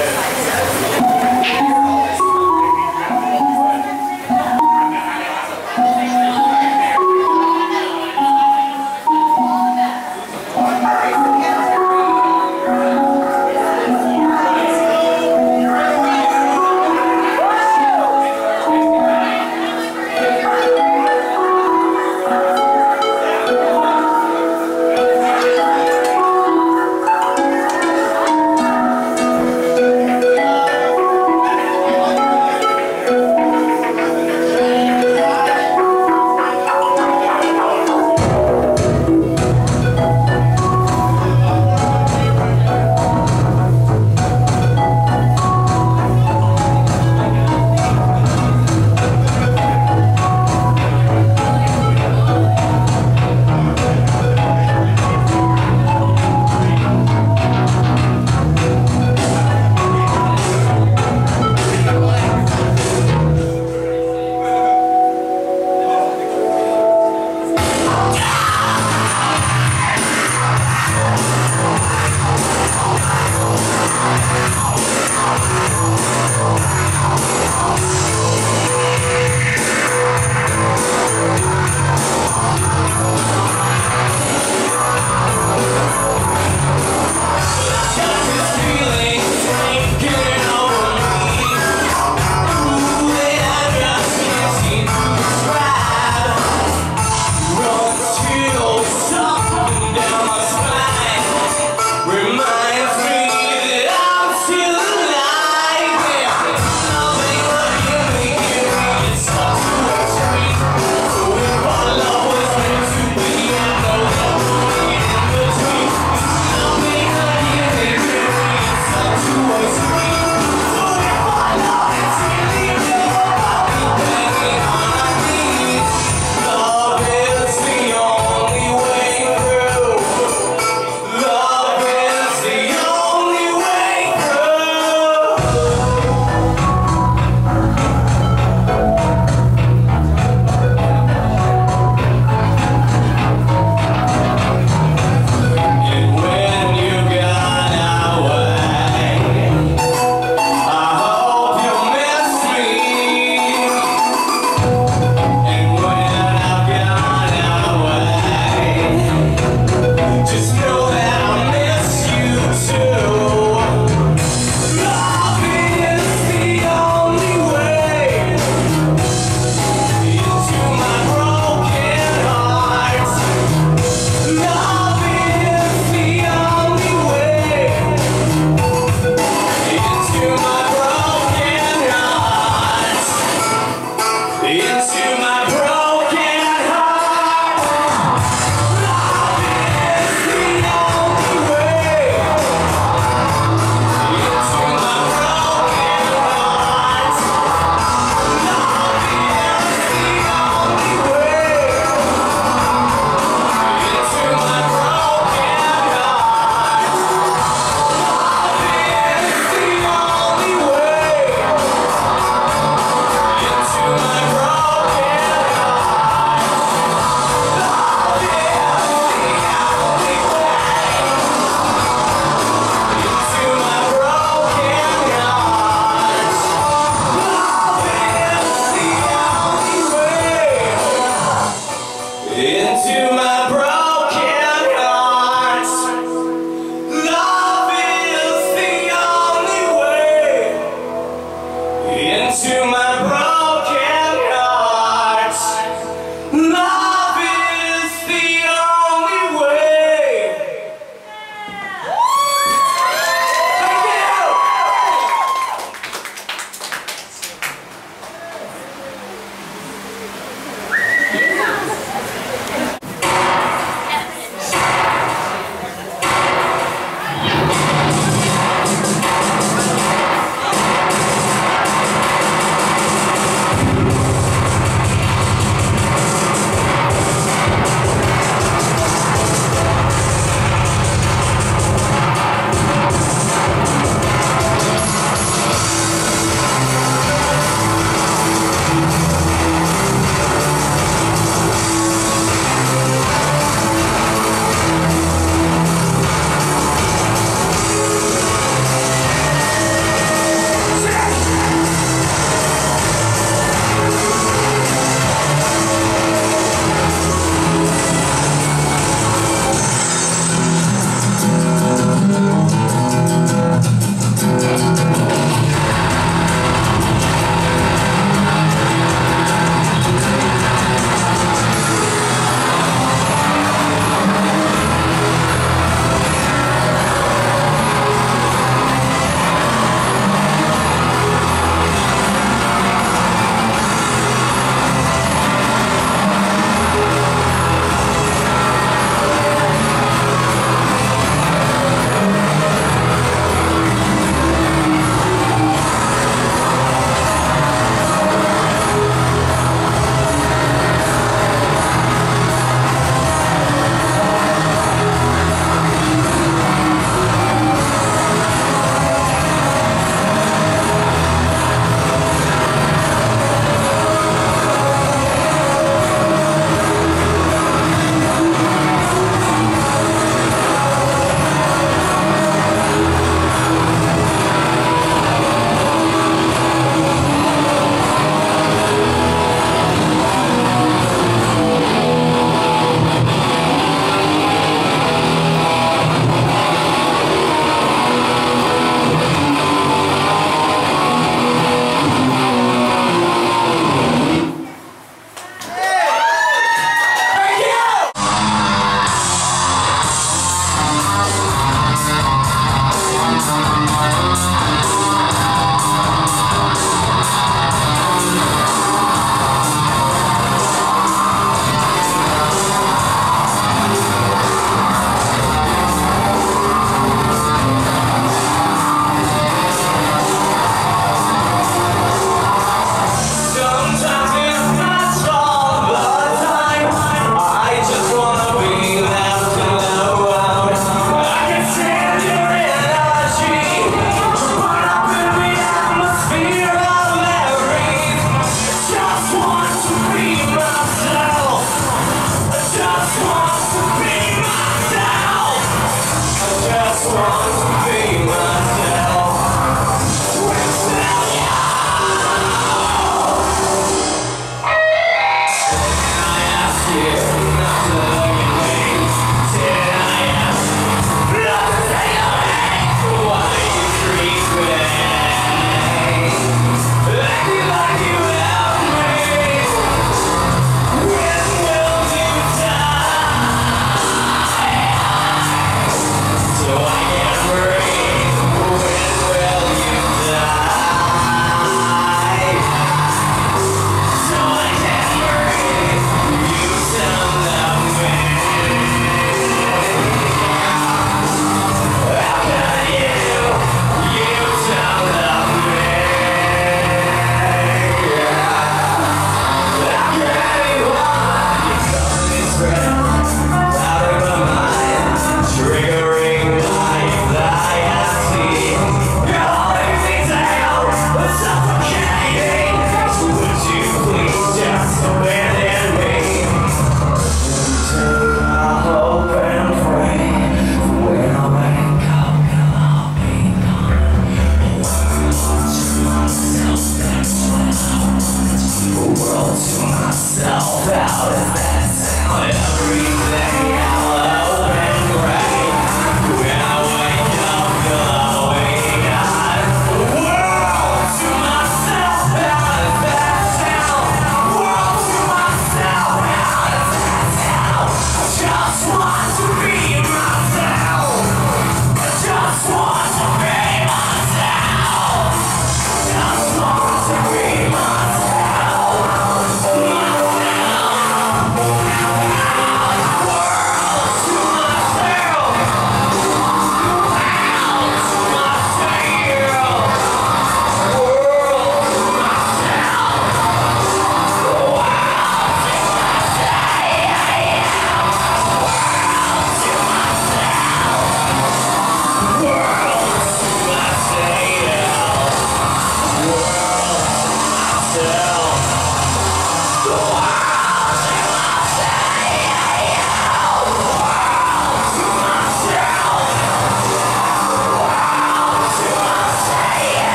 Thank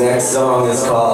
next song is called